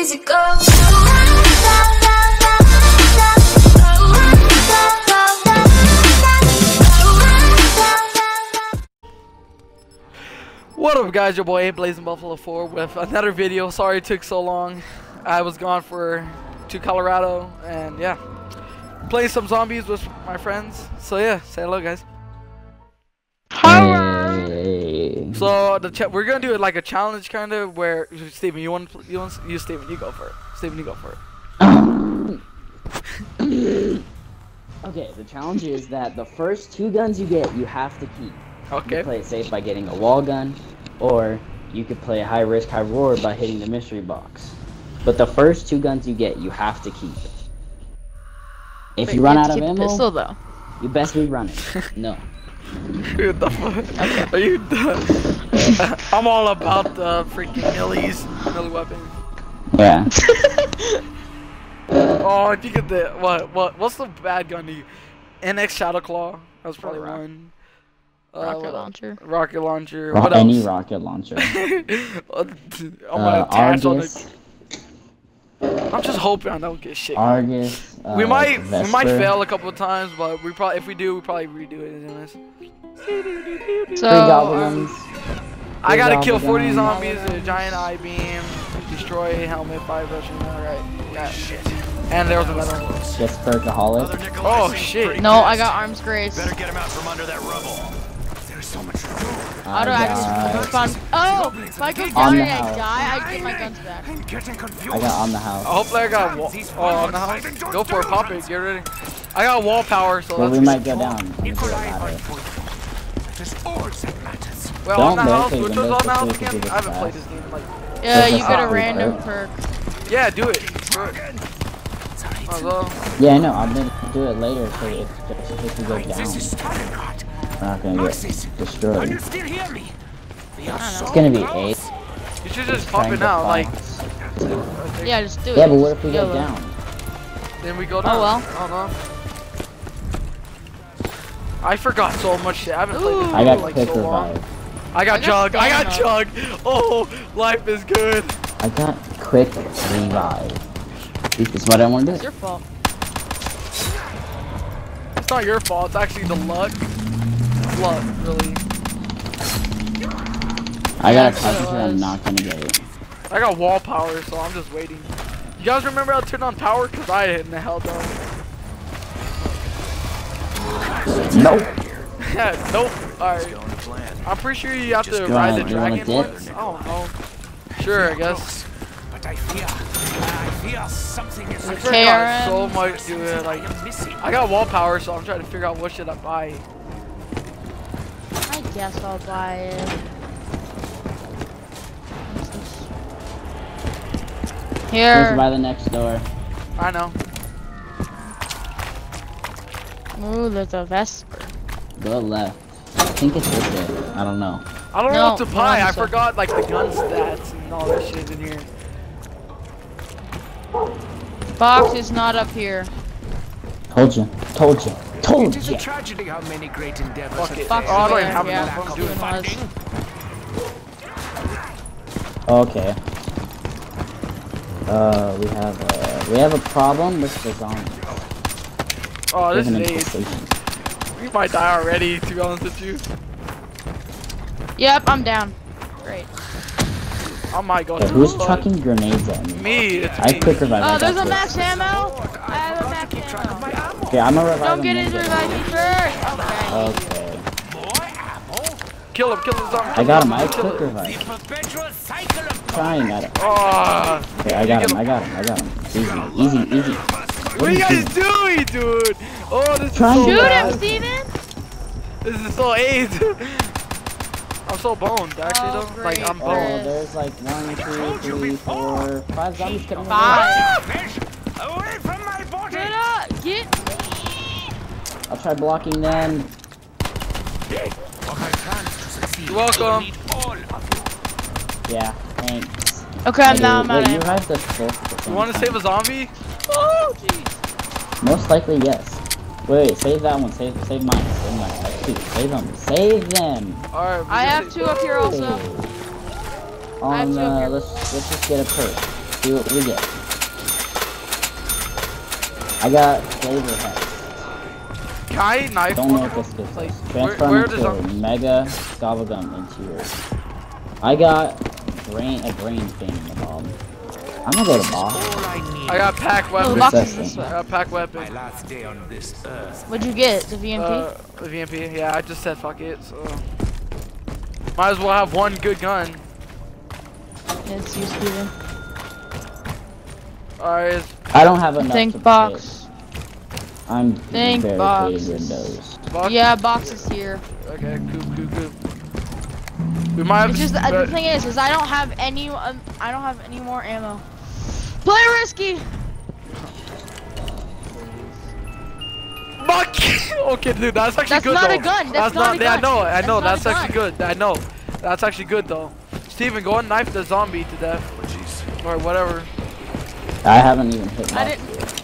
easy go. What up guys, your boy Blazing Buffalo 4 with another video. Sorry it took so long. I was gone for to Colorado and yeah. Playing some zombies with my friends. So yeah, say hello guys. So the ch we're gonna do it like a challenge kind of where Steven, you want you want you Steven, you go for it. Steven, you go for it. okay, the challenge is that the first two guns you get, you have to keep. You Okay. can play it safe by getting a wall gun, or you could play a high risk, high reward by hitting the mystery box. But the first two guns you get, you have to keep. If Wait, you run have out of ammo, Pistol though. you best be running. no. Dude, the fuck? Are you done? I'm all about the freaking millies, milli weapon. Yeah. Oh, if you get the what what what's the bad gun to you? NX Shadow Claw. That was probably rock- one. Uh, Rocket what- launcher. Rocket launcher. Ro- what any else? rocket launcher. I'm Uh, gonna attach on Argus. The. I'm just hoping I don't get shit. Argus. Uh, we might we might fail a couple of times, but we probably if we do we probably redo it anyways. So, Three goblins. I gotta kill 40 goblins. zombies, a giant eye beam, destroy helmet, five rushing. Alright, yeah. And there was another one. Just perkaholic. Oh shit. no, I got arms grace. Better get him out from under that rubble. There's so much to do. How I just got. Oh, if I go On down the and I house. die, I get my guns back. I'm getting confused. I got on the house. Hopefully I got wall. Oh, on the house. Go for it, pop it, get ready. I got wall power, so Well, that's we might go down. It doesn't matter. It is all that matters. Well, on Don't the house, which was on the house again? I haven't played this game like. Yeah, you a get a random perk. Yeah, do it. Do it. Well. Yeah, I know. I'm gonna do it later, so if just if we go down, this is Stalingrad. We're not gonna Nazis. get Can destroyed. you still hear me? We are so It's gonna be close. eight. You should just pop it now, like. Yeah, just do it. Yeah, but what if we go down? Then we go oh, down. Oh, well. I don't. I forgot so much shit. I haven't played this Ooh. I got like quick so long. revive. I got I got jug. I got jug. Oh, life is good. I got quick revive. This is what I want to It's your fault. It's not your fault. It's actually the luck. Luck, really. I got a That's what it carpenter. I'm not gonna get it. I got wall power, so I'm just waiting. You guys remember how to turn on power? Cause I didn't. The hell don't. Nope. Yeah, nope. Alright. Going to plan. I'm pretty sure you have to ride wanna- the you dragon once. I don't oh, know. Sure, I guess. But I fear, I fear something is I Okay, so much dude. Like, I am missing. I got wall power, so I'm trying to figure out what should I buy. I guess I'll buy it. Just Here. by the next door. I know. Ooh, there's a Vesper. Go left. I think it's this way. I don't know. I don't know No, what to buy. I forgot like the gun stats and all that shit in here. Box is not up here. Told you. Told you. Told It is a tragedy how many great endeavors Fuck have it. Box Oh, I don't there. have yeah, enough. I'm doing was. Okay. Uh, we have uh, we have a problem with the zombies. Oh, this is in AIDS. stations. We might die already, to be honest with you. Yep, I'm down. Great. Oh my god. Okay, to who's chucking grenades at me? Me, it's I me. quick revive. Oh, I a this. max ammo. I have a max ammo. Okay, I'm gonna revive Don't him get and into then revive me first. Okay. Okay. Kill him, kill him, zombie. I got him. I Kill quick him. revive. perpetual cycle of Trying at it. Oh, Okay, I got him. I got him. I got him. Easy, easy, easy. what are you guys doing, dude? Oh, this is so Shoot bad. him, Steven! This is so AIDS. I'm so boned, actually, Oh, though. Like, I'm oh, great. Oh, boned. there's like one, two, three, four, five zombies coming. Five. fish away from my body. Get up! Get me! I'll try blocking them. For my plans to succeed, You're welcome. we need all of you. Yeah, thanks. Okay, I do- now I'm Wait, out you of have the fifth. You want to save a zombie? Oh, jeez. Most likely, yes. Wait, wait, save that one. Save, save mine. Save mine. I have two. Save them. Save them. Alright. I have two up here also. I have On, two up uh, here. let's let's just get a perk. see what we get. I got flavor hex. Can I knife Don't know one? what this gives Like, us. where- Transform where into does a our- mega gobblegum interior. I got brain a brain thing in the bomb. I'm gonna go to boss. I. I got pack weapon. the box is I got pack My weapon. last day on this earth. What'd you get? The VMP? Uh, the VMP. Yeah, I just said fuck it. So might as well have one good gun. it's you, Steven. Alright, I don't have enough to Think box. it. I'm Think barricading box. windows. box. Yeah, box is here. Okay, cool, cool, cool. We might have It's just to. uh, the thing is, is I don't have any. Um, I don't have any more ammo. Play risky. Fuck! okay, dude, that's actually That's good That's not though. a gun, that's not a Yeah, I know, I That's know. not That's, actually gun. good. I know. That's actually good though. Steven, go and knife the zombie to death. Or whatever. I haven't even hit I didn't- yet.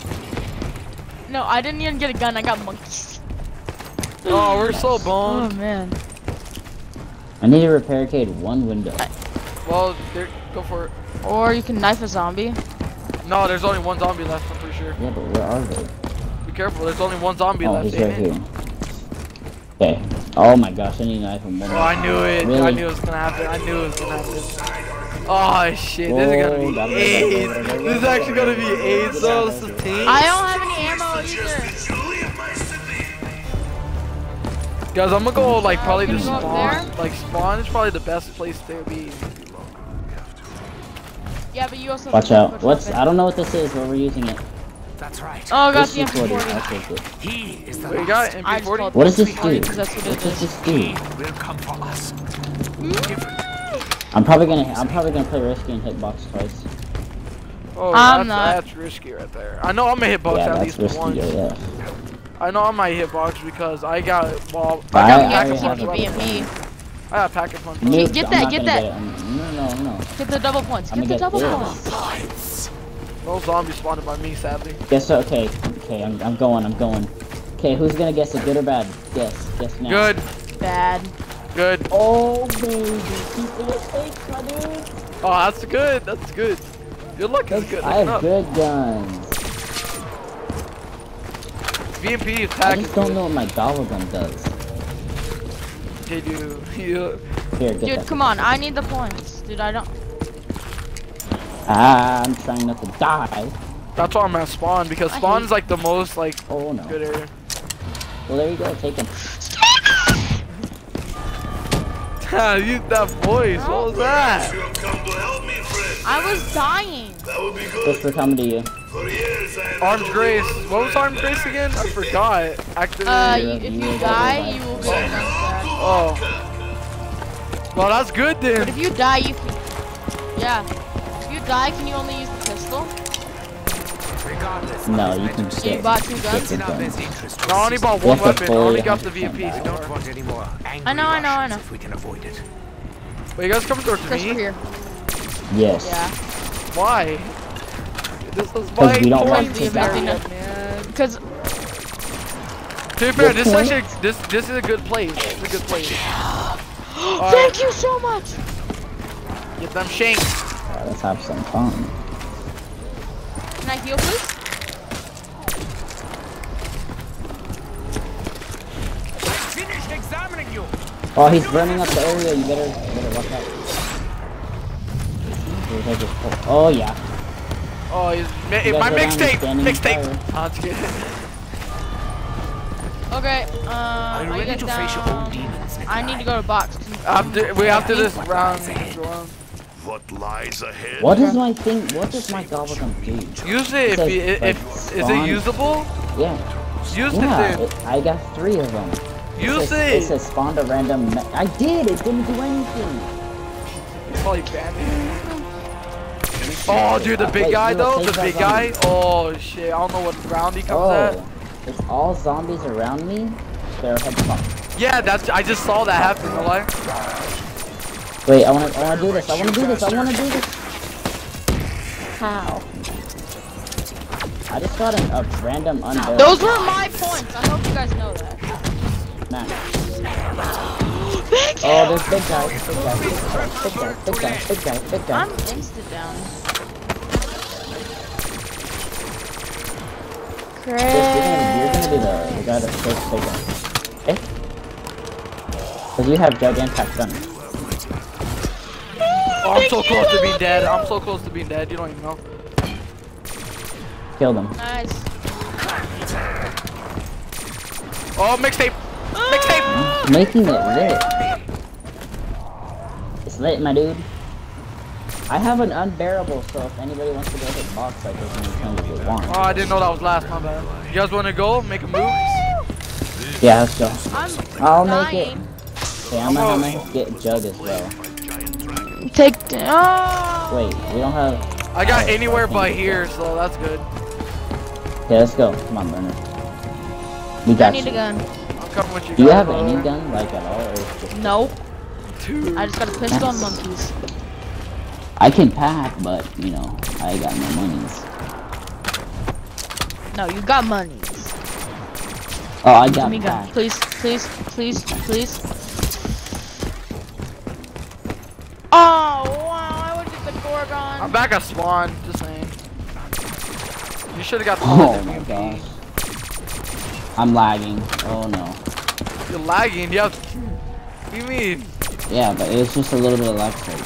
No, I didn't even get a gun. I got monkeys. Oh, we're so Oh boned. man. I need to repaircade one window. Well, there, go for it. Or you can knife a zombie. No, there's only one zombie left. I'm pretty sure. Yeah, but where are they? Be careful. There's only one zombie Oh, left. he's right it? here. Okay. Oh my gosh, I need a knife from one. Oh, I knew it. I knew it was gonna happen. I knew it was gonna happen. Oh shit, this is gonna be that- AIDS. This is actually gonna be AIDS though. This is team. I don't have any ammo either. Guys, I'm gonna go like probably Can to you go up spawn. there? Like spawn is probably the best place to be. Yeah, but you also. Watch out. What's? weapon. I don't know what this is, but we're using it. That's right. Oh, I got the is what it is. M40. I'll take. He is the What you got? I just MP40. What does this M40 do? 'cause that's what What does is. this He do? will come for us. Hmm? Different. I'm probably gonna. I'm probably gonna play risky and hit box twice. Oh, I'm that's, not. that's risky right there. I know I'm gonna hitbox yeah, at that's least risky. once. Yeah, yeah. I know I might hitbox because I got well. I- I got I pack a already punch. have weapon. BMP. I got pack a punch. Get- Nope, get I'm that, get that. Get no, no, no. Get the double points. I'm Get the gonna double get points. No zombie spawned by me, sadly. Guess what? Okay, okay. I'm, I'm going. I'm going. Okay, who's gonna guess it? Good or bad? Guess. Guess now. Good, Bad. Good. Oh baby, keep it safe, my dude. Oh, that's good. That's good. Your luck is good. I Listen have up. good guns. VMP I attack is just don't good. know what my gobblegum does. They do. You- Here, Dude, that. come on. I need the points. Dude, I don't. Ah, I'm trying not to die. That's why I'm at spawn because I spawn is like the most like Oh no. good area. Well, there you go. Take him. You that voice. What was that? You'll come to help me, friend. I was dying. That would be good. Just for coming to you. For years I Arms told Grace. What was Arms Grace again? I forgot. Active. Uh, you- you, if you you will die, you will go revived. oh. Well, that's good then. But if you die, you can. Yeah. If you die, can you only use the pistol? Regardless. No, you can mental So you skip. bought two guns? the in guns. No, I only bought one have weapon. I only got the 100% VMP. I don't don't. want any more angry I know, I know, I know. If we can avoid it. Wait, you guys coming towards Chris, me? here. Yes. Yeah. Why? This is 'Cause my we don't want point to to die. die, man. Because To be fair, this is point? actually this this is a good place. It's a good place. Thank you so much. Get them shanks. Uh, let's have some fun. Can I heal, please? Oh, he's burning up the area. You better, you better watch out. Here's like a- Oh yeah. Oh, he's ma- You guys my go mixtape. Mixtape. Oh, it's good. Okay, um, Are you are you ready guys face your own demons, I need to go to box. After we after this What round, lies. What lies ahead? What does my thing? What does my gobblegum do? use it if says, you, like, if is it usable? Yeah. Use Yeah. it. It, I got three of them. Use says, It it. says spawned a random. Me- I did. It didn't do anything. It's probably banned. Oh, dude, the big Wait, guy though, the big guy. zombie. Oh shit, I don't know what round he comes at. Oh, it's all zombies around me. They're headshot. Yeah, that's I just saw that happen. No lie. Wait, I wanna, I wanna do this. I wanna do this. I wanna do this. How? I just got an, a random unbuilt. Those were my points. I hope you guys know that. Nah. Oh, there's big guy, big guy, big guy, big guy, big guy, big guy. I'm insta down. Chris. You're gonna, you're gonna be the, uh, the guy that's first big guy. Eh? Okay? Because you have gigantic gun. Oh, I'm so close to being dead. I'm so close to being dead. You don't even know. Kill them. Nice. Oh, mixtape. Mixtape. Making it lit. It's lit, my dude. I have an unbearable, so if anybody wants to go hit box like this many times as they want. Oh, I didn't know that was last. My bad. You guys want to go? Make a move? Yeah, let's go. I'm I'll make it. dying. Okay, I'm gonna, I'm gonna get Jug as well. Take. Oh. Wait, we don't have. I got Anywhere But Here, so that's good. Okay, let's go. Come on, Learner. We got I got need you. a gun. I'm you. Do you have brother. any gun, like at all, or just... Nope. Dude. I just got a pistol and monkeys. I can pack, but you know, I got no monies. No, you got money. Oh, I Give got me a gun. Please, please, please, please. Oh, wow. I went to the Gorgon. I'm back at spawn. Just saying. You should have got the oh my gosh. I'm lagging. Oh no. You're lagging. You have. What do you mean? Yeah, but it's just a little bit of lag straight.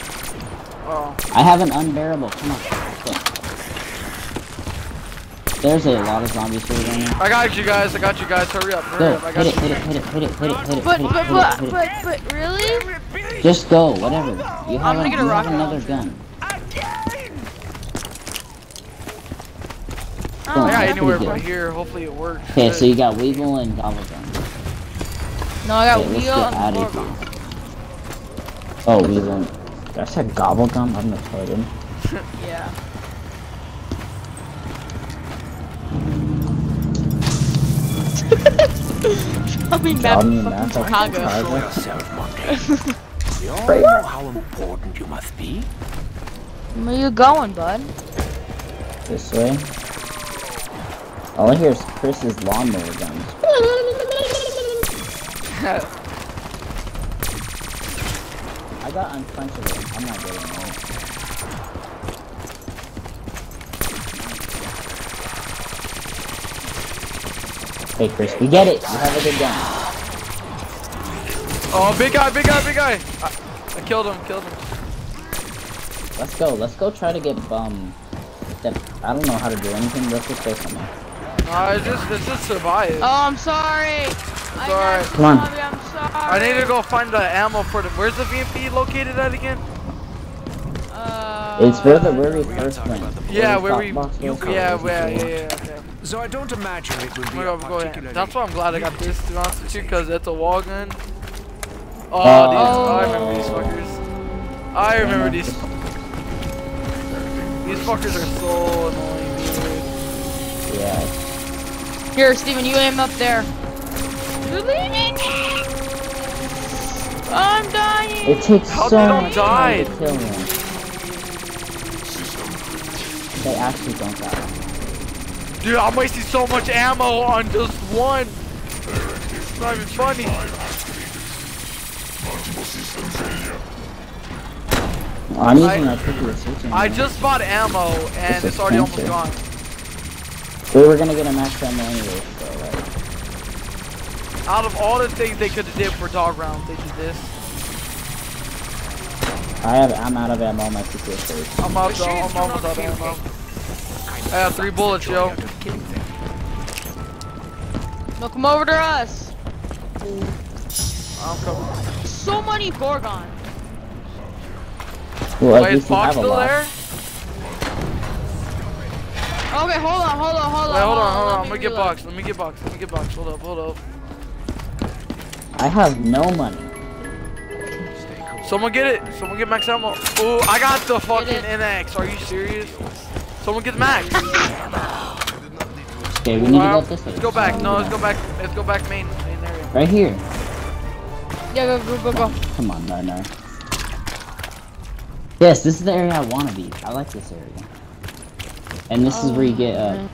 Oh. I have an unbearable. Come on. There's a lot of zombies here right now. I got you guys. I got you guys. Hurry up. Hurry Go, up. I hit got it, you. hit it, hit it, hit it, hit it, hit it, But, hit but, it, but, hit but, it. but, really? Just go, whatever. You have, gonna a, get a you have rocket another launcher. Gun. Oh, I got anywhere pretty but here. Hopefully it works. Okay, Good. so you got Weevil and Gobblegum. No, I got Okay, let's wheel get and out of Gorgon. here. Oh, Weevil. Did I say Gobblegum? I'm retarded. Yeah. Coming back Job me from math, Chicago. Chicago. yourself, Monkey. We all Right. know how important you must be. Where you going, bud? This way. All I hear is Chris's lawnmower guns. I got unpunchable. I'm not getting that. Hey Chris, we get it. You have a good gun. Oh, big guy, big guy, big guy. I, I killed him. Killed him. Let's go. Let's go try to get bum. That I don't know how to do anything. Let's just go somewhere. Nah, it's just, it's just survive. Oh, I'm sorry. I alright. Come on. I'm sorry. I need to go find the ammo for the. Where's the VMP located at again? Uh, It's where the where we We gotta first talk went. about the Yeah, where we. box you was. Yeah, over yeah, yeah, yeah. So I don't imagine it would be gonna a go, go ahead. particularly That's why I'm glad I got this, to be honest with you, because it's a wall gun. Oh, Oh. these, oh, I remember these fuckers. I remember these. These fuckers are so annoying, dude. Yeah. Here, Steven, you aim up there. You're leaving me. I'm dying. It takes How so they don't much die? time to kill them. They actually don't die. Dude, I'm wasting so much ammo on just one. It's not even funny. I'm using I- my. I just bought ammo and This it's already almost gone. We were gonna get a max ammo anyway, so like. Out of all the things they could have did for dog rounds, they did this. I have. I'm out of ammo on my PK first. I'm out. The I'm shades do almost out of ammo. hate. Kind of I have three bullets, yo. out of killing them. No, come over to us. I'm coming. So many Gorgon. Well, Wait, is Fox have a still lot. There? Okay, hold on, hold on, hold on. Wait, hold on, hold let on. me I'm gonna get reload. box. Let me get box. Let me get box. Hold up, hold up. I have no money. Stay cool. Someone get it. Someone get max ammo. Ooh, I got the fucking it. NX. Are you serious? Someone get max. Okay, we need to Wow. go this way. Let's go back. No, let's go back. Let's go back main main area. Right here. Yeah, go, go, go, go. Come on, no, no. Yes, this is the area I want to be. I like this area. And this is where you get, uh,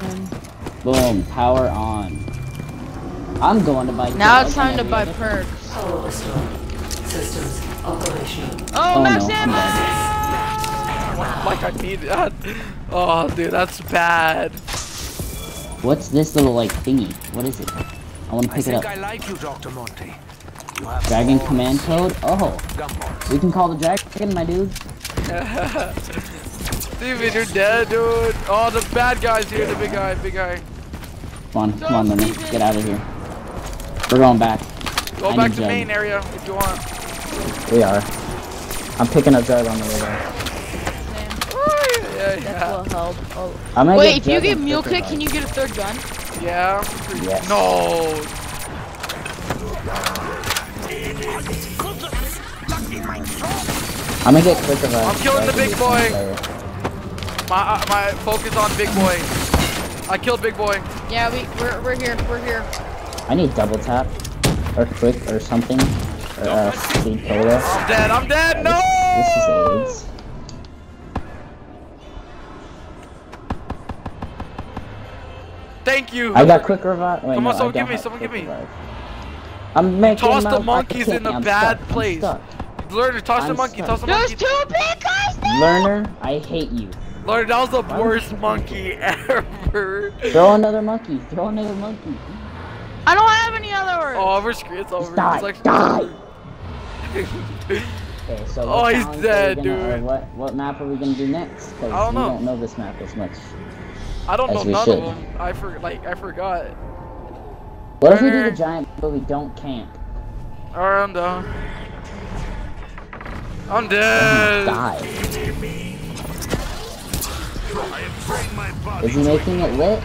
boom, power on. I'm going to buy. Now kills it's time to buy other- perks. All restored. Systems operational. Oh, Oh, max no, I'm ammo! Like I need that. Oh, dude, that's bad. What's this little like thingy? What is it? I want to I pick it up. I like you, Dr. Monty. You have Dragon balls. command code? Oh, Gumballs. we can call the dragon, my dude. Steven, you're dead, dude. Oh, the bad guy's here. The big guy, big guy. Come on, come on, Lemon. Get out of here. We're going back. Go I back to Jug. main area if you want. We are. I'm picking up Jug on the way there. Yeah, That yeah, will help. Oh. I'm gonna Wait, if get you get and mule kick, can you get a third gun? yeah. Yes. No. I'm gonna get quick of a. I'm killing the big and boy. Player. My uh, my focus on big boy. I killed big boy. Yeah, we we're, we're here. We're here. I need double tap, or quick, or something, or uh, speed cola. I'm dead. I'm dead. No. This is AIDS. Thank you. I got quick revive. Wait, Come no, on, someone give me, have someone give me. revive. I'm making Toss the monkeys can't- in a I'm bad stuck, place. stuck. Learner, toss the I'm monkey. stuck. Toss the There's monkey. two big guys there. Learner, I hate you. Learner, that was the Why worst monkey ever. Throw another monkey. Throw another monkey. I don't have any others. Oh, we're screwed. It's over. die, It's like die. Okay, so Oh, he's challenge are we dead, gonna- dude. What what map are we gonna do next? Because I don't we know. don't know this map as much. I don't As know we none should. of them. I for like I forgot. What if we do the giant but we don't camp? Alright, I'm done. I'm dead. Die. Bring my body Is he making it lit?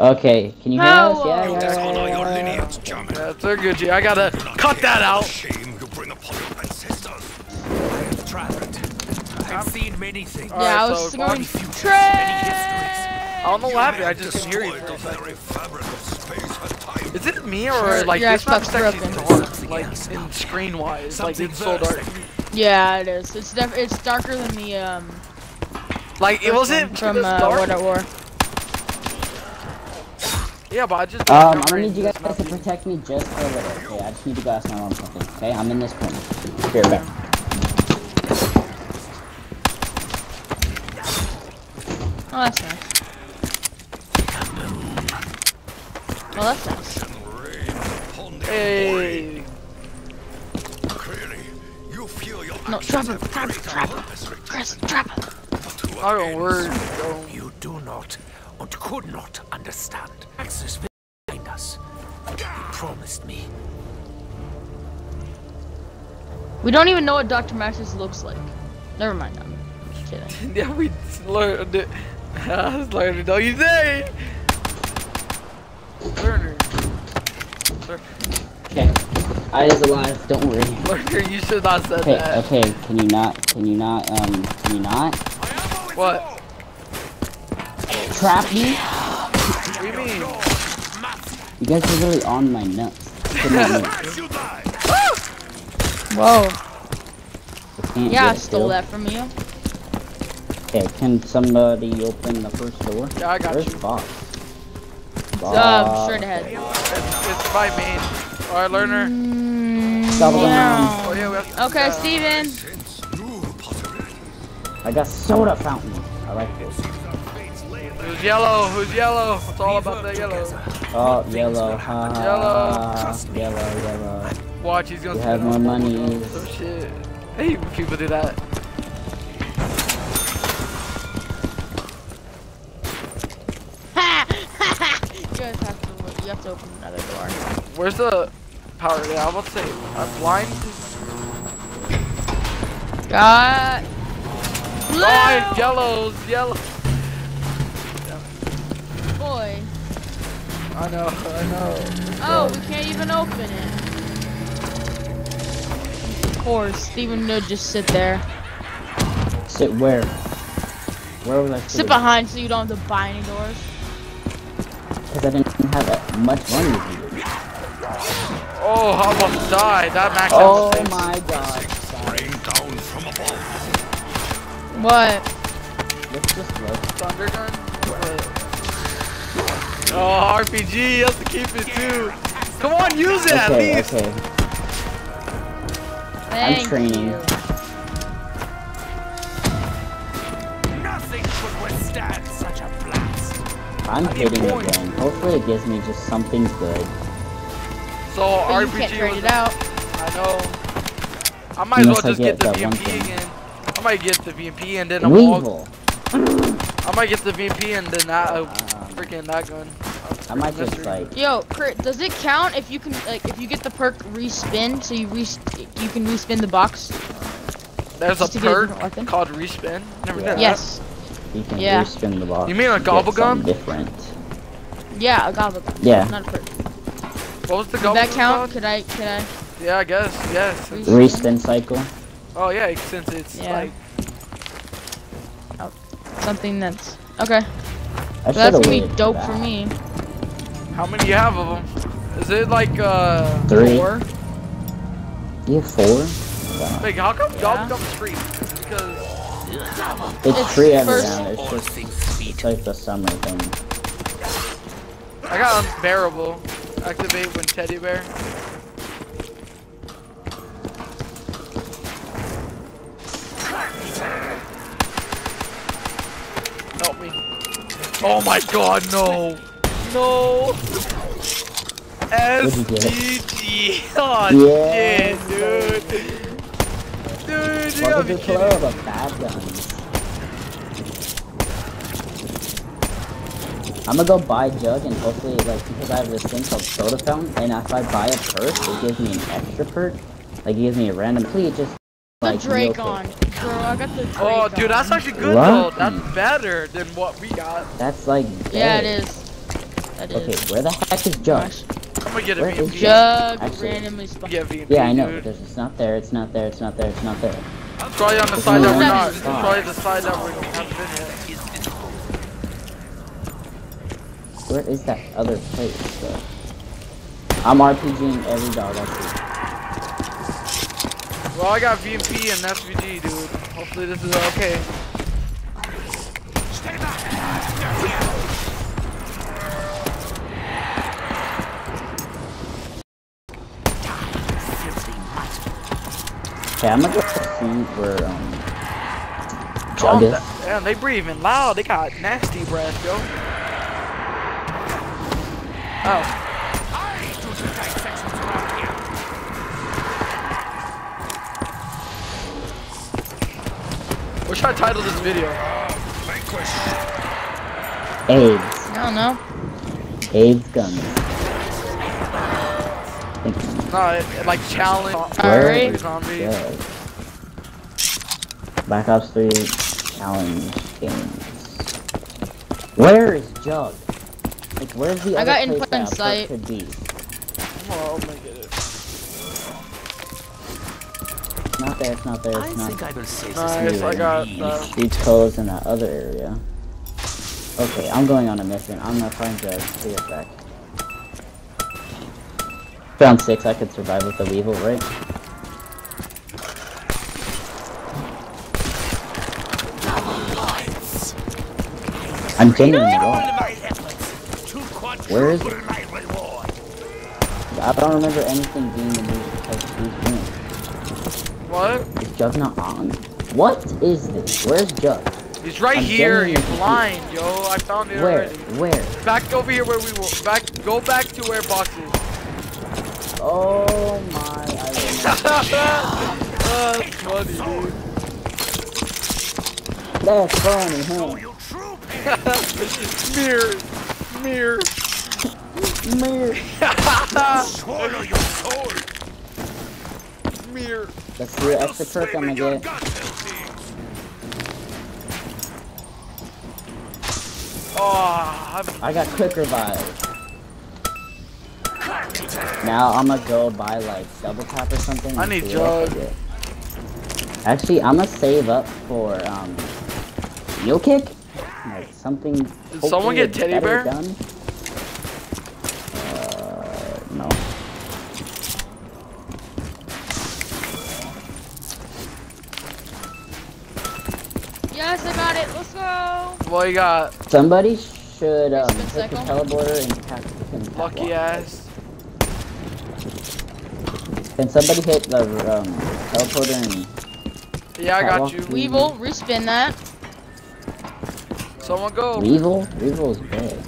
Okay, can you hear us? Yeah, yeah, yeah, one of your yeah, yeah. Yeah, they're good, G. I gotta cut that out. Shame you bring upon your ancestors. I have traveled. I've seen many things. Alright, yeah, I was so going many futures, trade. many. I don't know what happened. I just can hear you. For a the very second. fabric of space and time. Is it me or like Yeah, this map's Xbox actually dark, like in screen wise, like it's so dark. Yeah, it is. It's def- It's darker than the um. Like it wasn't from uh. World at War. Yeah, but I just. Um, I'm gonna need you guys to map. protect me just for a little. Okay, I just need to go ask my mom something. Okay, I'm in this corner. Be right back. Oh, that's nice. Well, that's nice. Hey. Clearly, you feel your No, actions trap him, have trap him, trap him. purpose, Rick. Chris, trap him. But who I don't against? word. Bro. You do not and could not understand. Axis behind us. You promised me. We don't even know what Dr. Maxis looks like. Never mind. I'm just kidding. Yeah, we learned it. Learner, don't you say? Learner. Okay, I is alive. Don't worry. Learner, you should not said Okay, that. okay. Can you not? Can you not? Um, can you not What? trap me? What do you mean? You guys are really on my nuts. Couldn't admit. As you die. Whoa. Yeah, I stole kill. that from you. Okay, can somebody open the first door? Yeah, I got Where's you. Bob? Um, Bob. straight ahead. It's, it's by main. Alright, learner. Mm, Double yeah. Oh yeah, we have to Okay, uh, Steven. Since new. I got soda fountain. I like this. Who's yellow? Who's yellow? It's all about the yellow. Oh, yellow. Ha, ha, Yellow. Yellow, yellow. Watch, he's gonna You have more money. Oh shit. I hate when people do that. Ha! you guys have to. You have to open another door. Where's the power? Yeah, I'm about to say. I'm blind. Got. Blind, Blue! yellows, yellow. Boy. I know, I know. Oh, we can't even open it. Of course, Steven would just sit there. Sit where? Where was I Sit behind so you don't have to buy any doors. Because I didn't have that much money with you. Oh, I almost died. That max Oh my god. What? Let's just look. Thunder gun? Oh, RPG, you have to keep it too. Come on, use it at Okay, least. okay. Thank training. you. Nothing could withstand such a blast. I'm hitting points. again. Hopefully it gives me just something good. So But you RPG can't trade was it out. I know. I might as well Unless I just get, get the that one VMP thing. again. I might get the VMP and then a wall. Weevil. I might get the VMP and then that uh, Um, freaking that gun. I might just Mystery. like Yo, Kurt, does it count if you can like if you get the perk respin so you re you can respin the box? There's a just to get a perk called respin. Never Yeah. did Yes. you can Yeah. respin the box. You mean a and get gobble something? Different. Yeah, a gobble gum. Yeah. Not a perk. What was the Does that count? called? Could I could I Yeah, I guess. Yes. Re- Respin cycle. Oh yeah, since it's Yeah. like something that's okay? I That's gonna be waited for dope for me. how many you have of them? Is it like uh Three. four? You have four? Wow. Like how come Yeah. gobble gum's free? Because It's, It's free every first- It's just things it's like the summer thing. I got unbearable. Activate when teddy bear. Help me. Oh my god, no. No. What'd you? SDG. Oh Yes. shit, dude. Dude, you What gotta be kidding. club bad guns? I'm gonna go buy Jug and hopefully, like, because I have this thing called Soda Fountain, and if I buy a perk, it gives me an extra perk. Like, it gives me a random, please just, The like, Drake real quick. On. Bro, I got the Oh, dude, that's on. actually good Lucky. though. That's better than what we got. That's like, Yeah, it dead. is. That is. Okay, where the heck is Jug? Gosh. I'm gonna get a Where is VMP. Jug Actually- randomly spawned. Get VMP, Yeah, I know, dude. but it's not there, it's not there, it's not there, it's not there. It's probably on the It's side that not we're on not. the It's side. probably the side that we haven't been yet. Where is that other place, though? I'm RPGing every dog I see. Well, I got VMP and SVG, dude. Hopefully this is okay. Okay, I'm gonna go see where, um, Jug is. Damn, they breathing loud. They got nasty breath, yo. Oh, what should I title this video? Vanquish. AIDS. I don't know. AIDS guns. Thank you. No, it, it, like challenge. Where Alright. is Black Ops 3 challenge games. Where is Jug? Like, where's the I other got in place plain that a perk sight. could be? Oh, I'm It's not there, it's not I not think I will say Nice, I got Leave. that. Streets closed in that other area. Okay, I'm going on a mission. I'm gonna find Jug. Be right back. Round six, I could survive with the Weevil, right? I'm genuinely going. my efforts to Where is quadruple my reward. I don't remember anything being the move because who's doing. What? Is Jug not on? What is this? Where's Jug? He's right I'm here. You're blind, yo. I found it Where? already. Where? Where? Back over here where we were. Back. Go back to where box is. Oh my! I remember. That's funny, dude. That's funny, huh? You troop Mirror. Mirror. Mirror. swallow your soul. Mirror. See what extra perk I'm gonna get. Oh, I'm got quick revive. Now I'm gonna go buy like double tap or something. I need see what else I Jug. get. Actually, I'm gonna save up for um, heel kick. Like something. Did someone get teddy bear? Gun. What you got? Somebody should um, Spin hit the teleporter and tap. and tap Lucky walk. ass. Can somebody hit the um, teleporter and Yeah, I got you. Weevil, respin that. Someone go. Weevil? Weevil's big.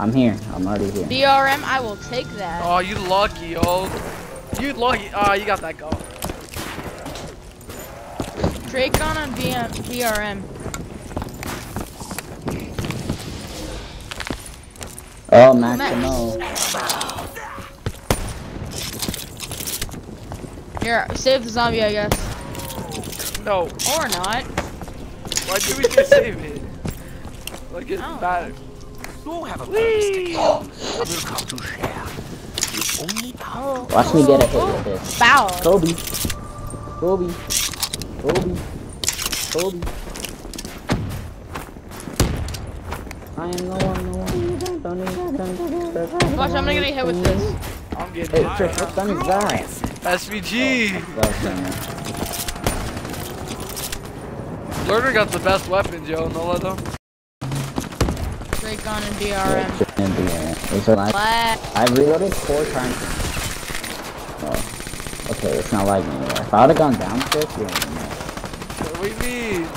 I'm here. I'm already here. BRM, I will take that. Oh, you lucky, yo. You lucky. Oh, you got that go. Drakon and BM, BRM. Oh, Maximo. Here, save the zombie, I guess. No. Or not. Why do we just save it? Like it's Oh. bad. You have a purpose to kill. We'll come to share. You only power. Watch me get a hit with this. Oh, Bow. Kobe. Kobe. Kobe. Kobe. I am the one, the one. Watch, I'm gonna get hit with this. I'm getting Hey, it. Trish, what gun is that? SVG. Okay. Learner got the best weapons, yo. No let them. Drakon and Yeah, BRM. shouldn't be in it. It's like- I reloaded four times. Oh. Okay, it's not like me anymore. If I would've gone downstairs, you wouldn't know. What do you mean?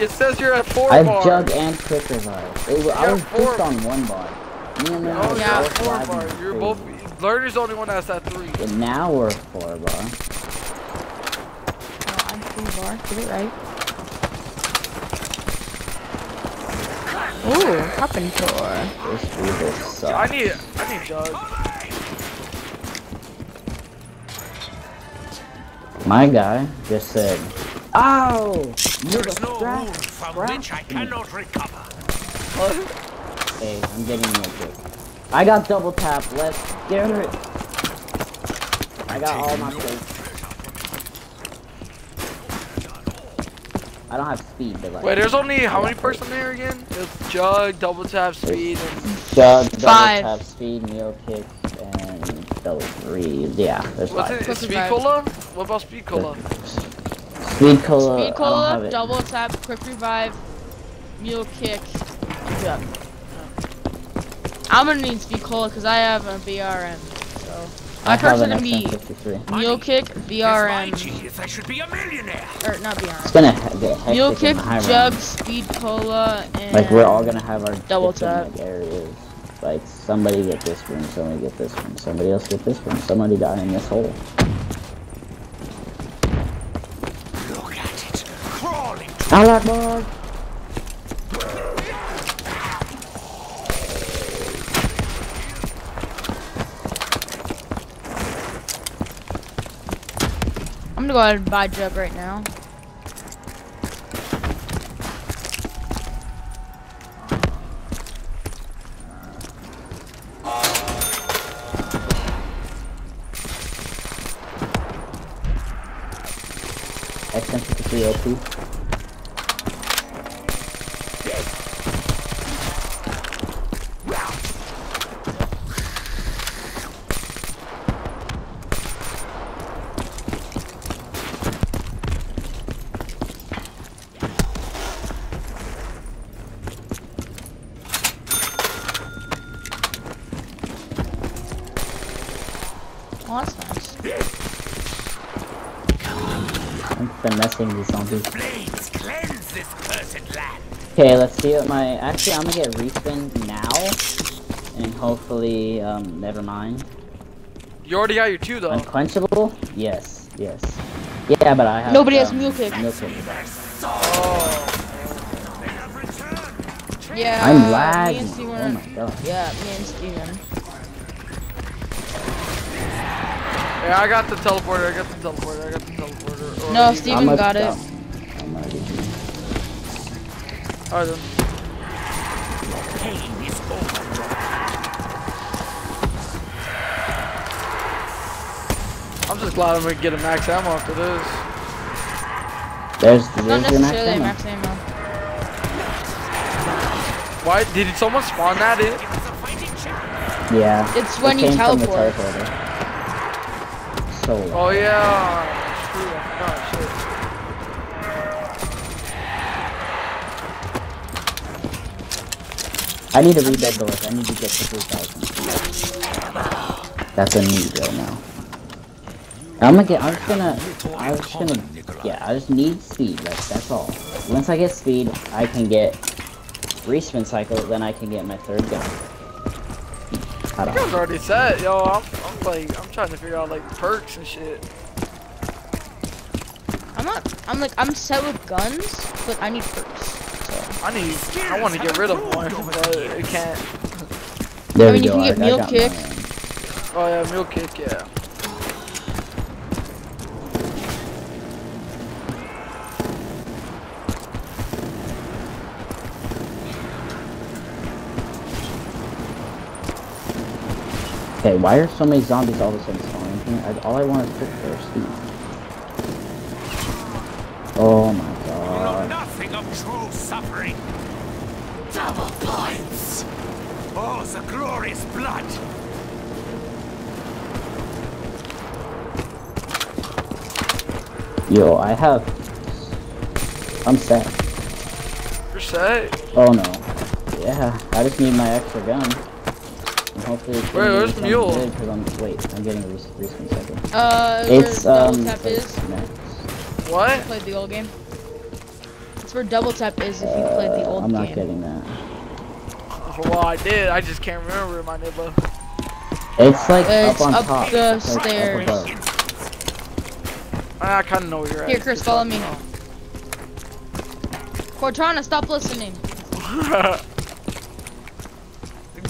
It says you're at four I have bar. jug and quick revive. I was four. just on one bar. Me Oh, yeah, both four bar. You're crazy. both. Learner's the only one that's at three. But now we're four bar. No, I'm three bar. Get it right. Ooh, hopping tour. This Weevil I sucks. need. I need jug. My guy just said, "Ow! You're There is the no strap." from which I cannot recover. Oh, Hey, I'm getting you a kick. I got double tap. Let's get it. I got all my plates. I don't have speed, but like. Wait, there's only how many person there again? It's jug, double tap, speed, and Jug, double Five. tap, speed, mule kick, and double three. Yeah, there's what's five. it? Quick Speed revive. cola? What about speed cola? Speed cola. Speed don't cola, double tap, quick revive, mule kick, and jump. I'm gonna need speed cola because I have a BRM. So I my have person an gonna be XM53. mule kick, With my BRM, genius, I should be a millionaire. or not It's gonna ha- get Mule kick, the jug, speed cola, and Like we're all gonna have our Double different, tap. like, areas. Like somebody get this room, somebody get this room, somebody else get this room, somebody die in this hole. Look at it, crawling. Allah I'm gonna go ahead and buy Jeb right now. I Well, that's nice. I've been messing with cursed land. Okay, let's see what my... Actually, I'm gonna get respin now. And hopefully, um, never mind. You already got your two, though. Unquenchable? Yes, yes. Yeah, but I have... Nobody um, has mule kick. Mule kick. Yeah, I'm lagging. Oh my god. Yeah, me and Steven. Yeah, I got the teleporter. I got the teleporter. I got the teleporter. Or No, you- Steven I'ma got it. I'm already Alright then. Pain is over. I'm just glad I'm gonna get a max ammo after this. There's, Not there's your max necessarily ammo. max ammo. Why did someone spawn that in? Give us a fighting chance. Yeah. It's it when you came the teleport. Teleporter. So low. Oh yeah. True. I forgot. Shit. I need to rebuild doors. I need to get to 3,000. That's a need right now. I'm gonna get, I'm just gonna, I was gonna, yeah, I just need speed, like, that's all. Once I get speed, I can get respin cycle, then I can get my third gun. I don't You guys already set, yo. I'm, I'm like, I'm trying to figure out like perks and shit. I'm not. I'm like. I'm set with guns, but I need perks. So. I need, I want to get rid of one, but it can't. There I mean, you go. can get I- I meal got kick. mine. Oh yeah, mule kick, yeah. Okay, why are so many zombies all of a sudden spawning here? I, all I want is quick first. Oh my You know god. nothing of true suffering. Double points. Oh, the glorious blood. Yo, I have. I'm set. You're set. Oh no. Yeah, I just need my extra gun. And hopefully it's Wait, where's something Mule? good, 'cause I'm wait, I'm getting a res- respawn second. Uh, It's where double um tap is. next. What? Played the old game. It's where double tap is if you played the Uh, old I'm not game. getting that. Well, I did. I just can't remember my neighbor. It's like It's up on up top. the It's like stairs. Up. I kind of know where you're at. Here, Chris, follow me. Cortana, stop listening.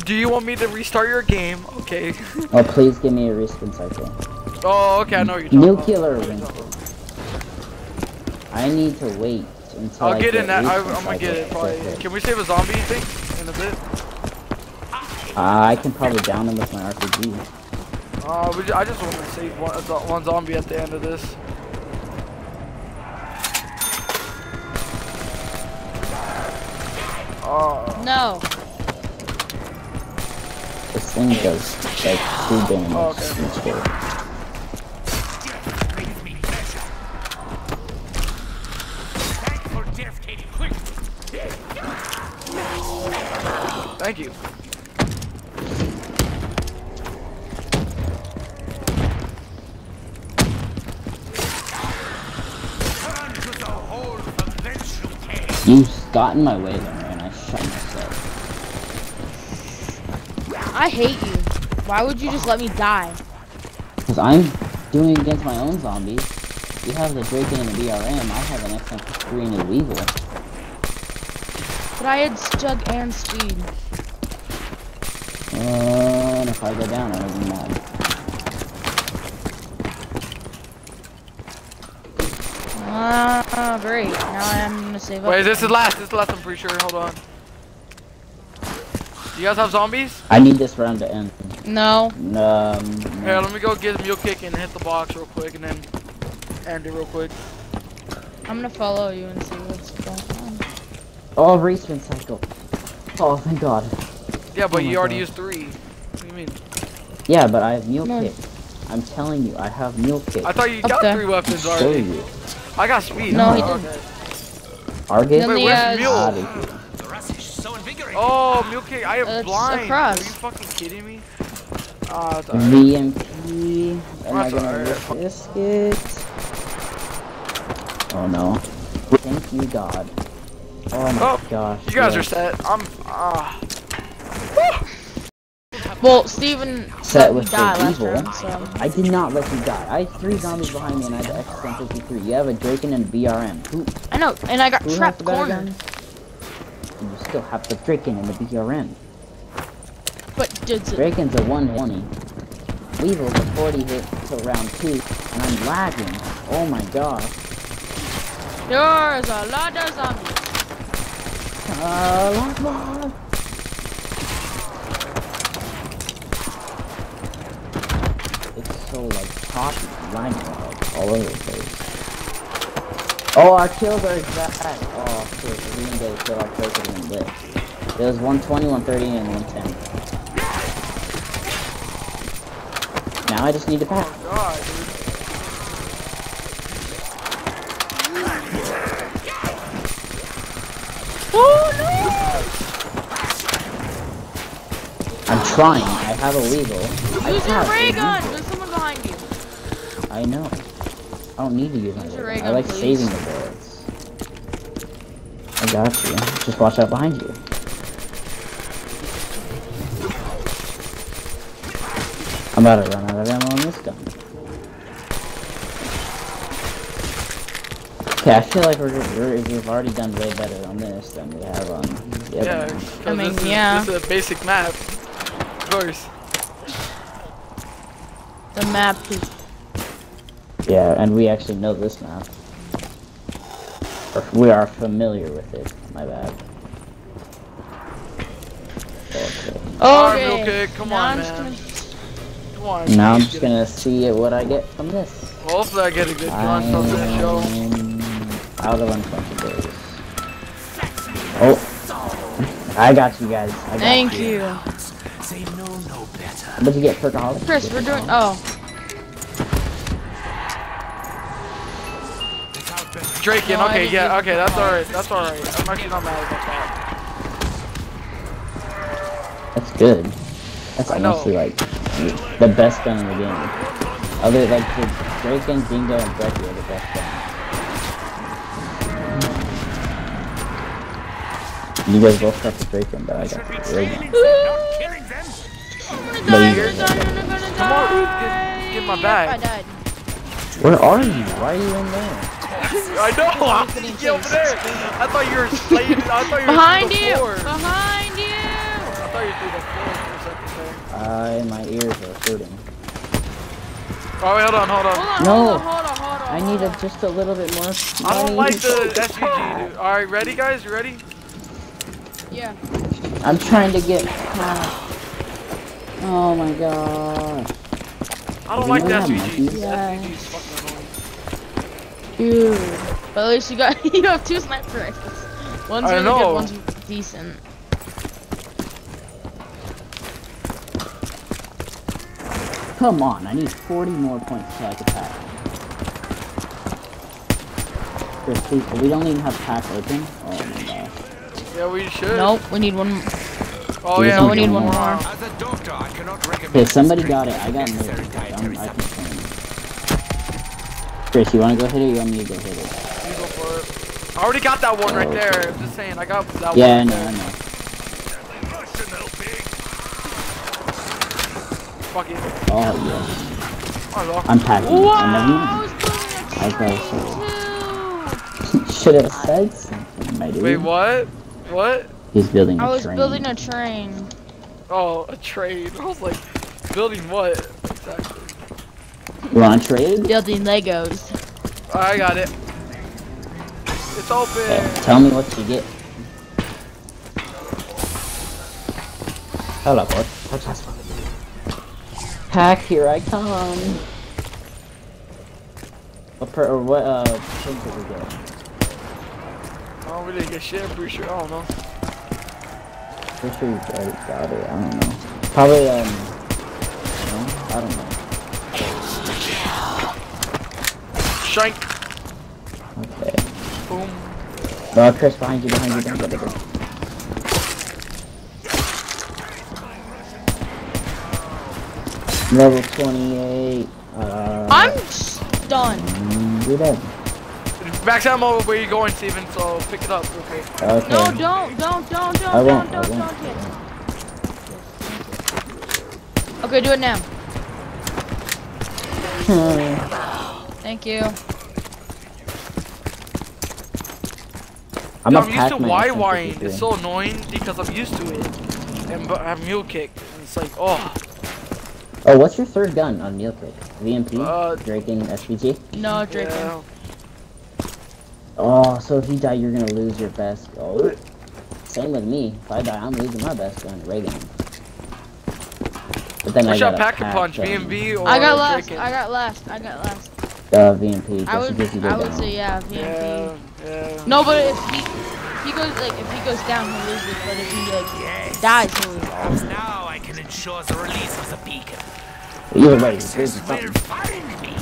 Do you want me to restart your game? Okay. Oh, please give me a respawn cycle. oh, okay. I know what you're talking Nuclear about. winter. I need to wait until I'll I get in that. I, respawn I'm gonna get it. cycle. Probably. Okay. Can we save a zombie thing in a bit? Uh, I can probably down him with my RPG. Uh, we, I just want to save one, uh, one zombie at the end of this. Oh, No. This thing does like two damage okay. each hit. Brings me pleasure. Thankful death came quick. thank you. Turn to the hole from whence you came. You got in my way there, and I shot myself. I hate you. Why would you just let me die? Because I'm doing against my own zombies. You have the Drakon and the BRM, I have an XM3 and a Weevil. But I had Stug and Speed. Uh, and if I go down, I'm gonna be mad. Ah, great. Now I'm gonna save up. Wait, this is last. This is last. I'm pretty sure. Hold on. You guys have zombies? I need this round to end. No. Um, Here, let me go get a mule kick and hit the box real quick, and then end it real quick. I'm gonna follow you and see what's going on. oh, respawn cycle. Oh, thank God. Yeah, but Oh you already God. used three. What do you mean? Yeah, but I have mule No. kick. I'm telling you, I have mule kick. I thought you Up got there. three weapons already. I got speed. No, he didn't. okay. Argate? Then Wait, where's uh, Mule? Oh, mule kick. I am It's blind. across. Are you fucking kidding me? Ah, it's alright. VMP. Am I That's gonna alright. risk it? Oh no. Thank you, God. Oh my Oh, gosh. You guys are set. I'm. Ah. Well, Steven Set with die the evil. round, so. I did not let you die. I had three zombies behind me and I had the XM53. You have a Drakon and a BRM. Who, I know, and I got who trapped the cornered. And you still have the Drakon and the BRM. But did it? Drakon's a 120. Weevil's a 40 hit till round 2, and I'm lagging. Oh my god. There's a lot of zombies. Uh, lag more. It's so like choppy, lag all over the place. Oh, our kills are exact. Oh, shit, we didn't get a kill. Our kills would have been lit. It was 120, 130, and 110. Now I just need to pass. Oh god, dude. I'm trying. I have a legal. I Use your have ray gun. There's someone behind you. I know. I don't need to use my. I like please. saving the bullets. I got you. Just watch out behind you. I'm about to run out of ammo on this gun. Okay, I feel like we're, we're, we've already done way better on this than we have on the other yeah. I mean, this yeah. This is a basic map. Of course. The map is yeah, and we actually know this map. Or we are familiar with it. My bad. Okay. Okay. okay, come now on, I'm man. gonna- Come on. Now I'm just gonna see what I get from this. Hopefully I get a good gun from this show. I'm out of uncrunchables. Oh, I got you guys. I got Thank you. you. They no better. What'd you get, Perkaholic? Chris, we're doing. Oh. Drakon, No, okay, yeah, use okay, that's alright, that's alright. I'm actually not mad about that. That's good. That's I honestly like the best gun in the game. Other like the Drake and Dingo and Brecci are the best guns. You guys both got the Drake gun, but I got the Ray gun. Killing them. I'm gonna you- die, I'm gonna die, I'm gonna Come on, die. Ruth, get- get my bag. I. Where are you? Why are you in there? I know, I'm getting over there. I thought you were slaying, I thought you were Behind the you! floor. Behind you! I thought you were through the floor for a second there. I my ears are hurting. Oh, wait, hold on, hold on. Hold on, No. hold on, hold on, hold on. I need a, just a little bit more. I don't like the SVG, dude. Alright, ready, guys? You ready? Yeah. I'm trying to get past. Oh my god. I don't like the know SVG. The Yeah. SVG is fucking annoying. Dude. But at least you got you have two sniper rifles. One's I really know. good, one's decent. Come on, I need 40 more points to like attack. Chris, please, we don't even have pack open. Oh my gosh. Yeah, we should. Nope, we need one. Oh, We yeah, don't we need need one one more. more. As a doctor, I cannot recommend. Okay, somebody got it. I got necessary moved. dietary I'm, can supplements. train. Chris, you wanna go hit it? You want me to go hit it? You go for it. I already got that one right oh, there. I'm just saying, I got that Yeah, I one. know, right I know. Russian little. Fuck it. Oh yeah. I don't know. I'm packing. Wow! I never I was building a I train thought too. Should have said something, my dude. Wait, what? What? He's building a I was building a train. Oh, a trade. I was like, building what? Exactly. You want trade? Building Legos. I got it. It's open. Okay, tell me what you get. Hello, bud. What's that one? Pack, here I come. What per or what uh thing did we get? I don't really get shit. I'm pretty sure. I don't know. Pretty sure you already got it. I don't know. Probably um. No, I don't know. Shank. Okay. Boom. No, Chris, behind you, behind you, behind you. behind you. Level 28. Uh, I'm just done. mm, You're dead. Max ammo where you going, Steven, so pick it up real quick. Okay. No, don't, don't, don't, don't, I won't, don't, I don't, won't. don't. Okay, do it now. Thank you. I'm Yo, a I'm used to Pac-Man Y since wiring. It's so annoying because I'm used to it. And but I have mule kick, and it's like, oh, Oh, what's your third gun on mule Kick? VMP? Uh, Drake and SPG? No, Drake. yeah. Oh, so if you die, you're gonna lose your best. Oh, same with me. If I die, I'm losing my best gun, ray gun. But then Which I shot got pack and punch, VMP or I got last. Drakon? I got last. I got last. Uh, VMP. I would. in case you go I would down. say yeah, VMP. Yeah, yeah. No, but if he, if he goes like if he goes down, he loses. But if he like dies, he'll lose. Now I can ensure the release of the beacon. Either way, it's This will find me.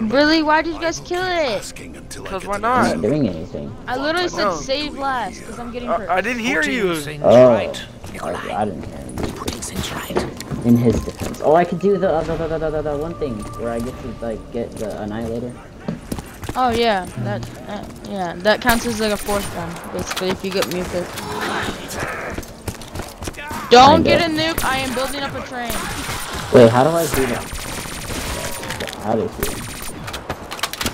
Really? Why did you guys kill it? Asking until I Because get why the I'm not? not doing anything. I literally said know. save last because I'm getting I, hurt. I didn't hear you. Oh, right, I, I didn't hear him. Putting things right. In his defense. Oh, I could do the, uh, the, the, the, the, the one thing where I get to, like, get the Annihilator. Oh yeah, that uh, yeah that counts as like a fourth gun basically if you get muted. Don't get a nuke. I am building up a train. Wait, how do I do that? How do you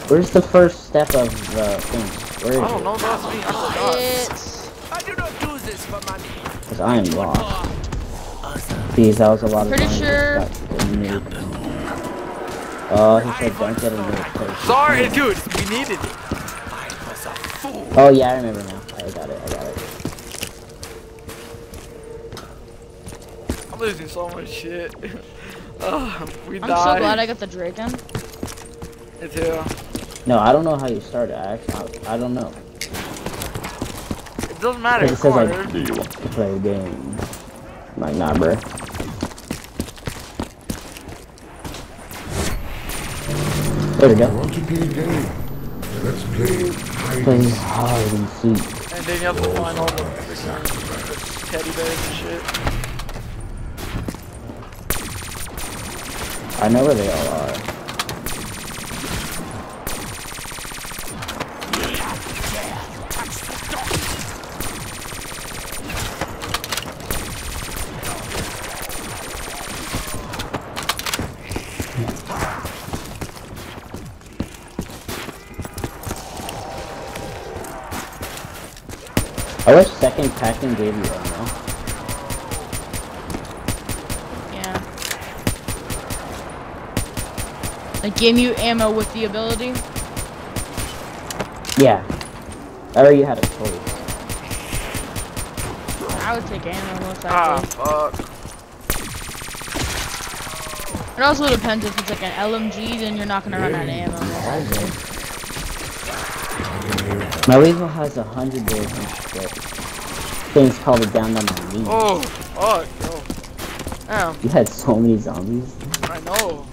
Where's the first step of the thing? Where is I don't it? know. That's me. I forgot. It's I do not do this for money. Because I am lost. Please, that was a lot of Pretty sure- Just got. Oh, he said don't get a nuke. 'cause- Sorry, dude. We needed it. I was a fool. Oh yeah, I remember now. I got it, I got it. I'm losing so much shit. Ugh, we I'm died. so glad I got the Drakon. Me too. No, I don't know how you start it. I actually, I, I don't know. It doesn't matter. It says like, do you want to play a game? I'm like, nah, bro. There we go. Want to play a game? Let's play hide and seek. hide and seek. And then you have to find all the freaking teddy bears and shit. I know where they all are. I wish second packing gave you ammo. Yeah. Like gave you ammo with the ability. Yeah. Or you had a choice. I would take ammo most Ah, likely. fuck. It also depends if it's like an LMG, then you're not gonna run out of ammo. Most likely. My weasel has a hundred bullets and shit. Thing's probably down on my knees. Oh, fuck, no. Damn, You had so many zombies. I know.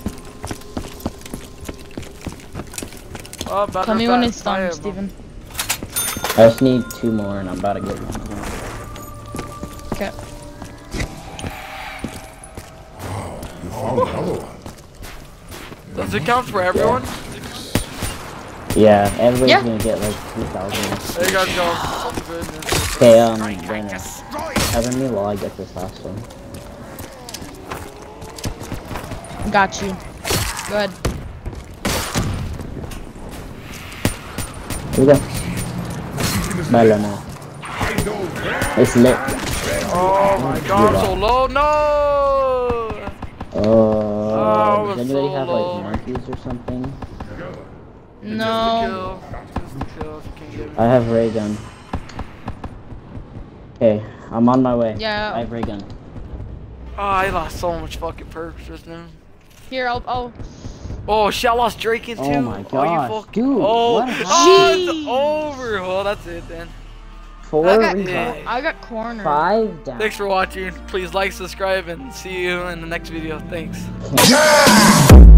Oh, better Tell me when it's done, I Steven. I just need two more and I'm about to get one. Okay. You found another one. Does it count for everyone? Yeah, everybody's Yeah. gonna get like 2,000. There you guys go. Goodness. Okay, um, Dana, cover me while I get this last one. Got you. Go ahead. Here we go. Mellow now. It's lit. Oh my god, I'm so low. No! Oh, Oh, does anybody so have low. like monkeys or something? Get I have ray gun. Okay, I'm on my way. Yeah. I have ray gun. Oh, I lost so much fucking perks just now. Here, I'll. I'll Oh, shit, I lost Drakon too. Oh my oh, you gosh, fuck- dude, Oh, what oh, it's over. Well, that's it then. Four I got. recon. I got cornered. Five down. Thanks for watching. Please like, subscribe, and see you in the next video. Thanks. Can't-